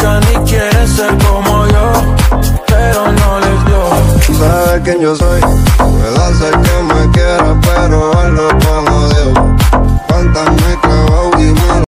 buscan y quieren ser como yo, pero no les dio. Sabe quién yo soy, puede ser que me quiera, pero algo como Dios. Cuántas me clavo